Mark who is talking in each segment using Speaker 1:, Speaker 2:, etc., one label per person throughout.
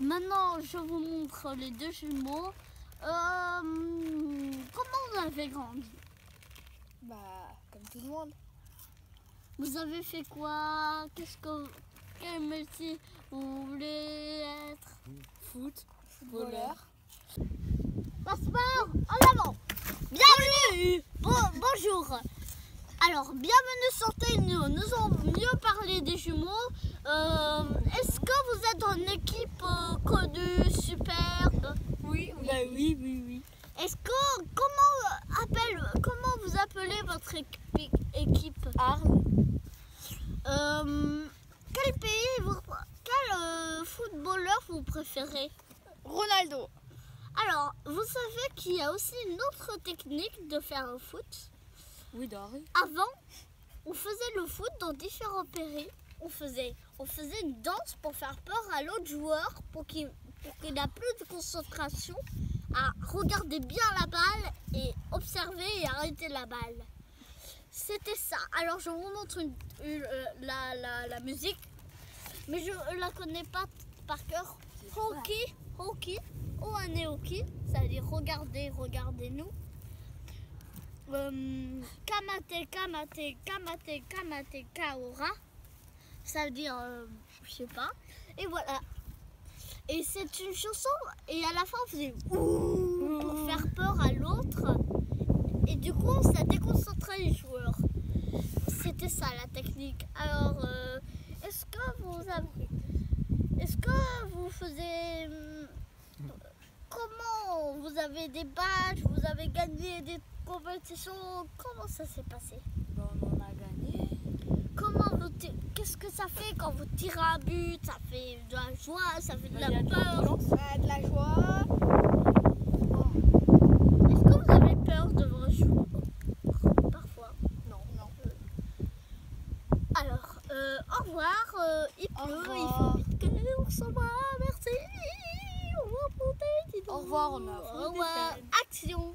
Speaker 1: maintenant, je vous montre les deux jumeaux. Euh, comment vous avez grandi
Speaker 2: Bah, comme tout le monde.
Speaker 1: Vous avez fait quoi Qu'est-ce que quel métier vous voulez être
Speaker 2: Foot, footballeur.
Speaker 1: Passeport en avant. Bienvenue. Bon- bonjour. Alors, bienvenue sur nous. Nous allons mieux parler des jumeaux. Euh, Est-ce que vous êtes en équipe euh, connue, superbe
Speaker 2: Oui, oui. Bah oui, oui, oui.
Speaker 1: Est-ce que comment euh, appelle comment vous appelez votre équipe, équipe
Speaker 2: Arles.
Speaker 1: Euh, Quel pays vous quel euh, footballeur vous préférez
Speaker 2: Ronaldo.
Speaker 1: Alors, vous savez qu'il y a aussi une autre technique de faire le foot.
Speaker 2: Oui, Dari.
Speaker 1: Avant, on faisait le foot dans différents pays. On faisait, on faisait une danse pour faire peur à l'autre joueur, pour qu'il ait plus de concentration à regarder bien la balle et observer et arrêter la balle. C'était ça. Alors je vous montre une- une, euh, la, la- la musique, mais je ne la connais pas par cœur. Hockey, hockey, hockey, ça veut dire regardez, regardez-nous. Euh, kamate, kamate, kamate, kamate, kaora. Ça veut dire, euh, je sais pas. Et voilà. Et c'est une chanson, et à la fin on faisait ouh pour faire peur à l'autre. Et du coup, ça déconcentrait les joueurs. C'était ça la technique. Alors, euh, est-ce que vous avez. Est-ce que vous faisiez. hum, Comment vous avez des badges, vous avez gagné des compétitions Comment ça s'est passé?
Speaker 2: On a gagné.
Speaker 1: Comment vous Qu'est-ce que ça fait quand vous tirez un but? Ça fait de la joie, ça fait de
Speaker 2: Bah,
Speaker 1: la
Speaker 2: de
Speaker 1: peur.
Speaker 2: l'ambiance, euh, de la joie.
Speaker 1: Est-ce que vous avez peur de vos joueurs Parfois.
Speaker 2: Non, non.
Speaker 1: Alors, euh, au revoir. euh, il pleut, il faut vite que on s'en va. Merci. On va monter, dis donc.
Speaker 2: Au revoir, on a
Speaker 1: Au revoir. Action.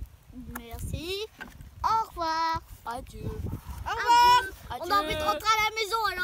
Speaker 1: Merci. Au revoir.
Speaker 2: Adieu.
Speaker 1: Adieu. On
Speaker 2: Adieu.
Speaker 1: a envie de rentrer à la maison alors.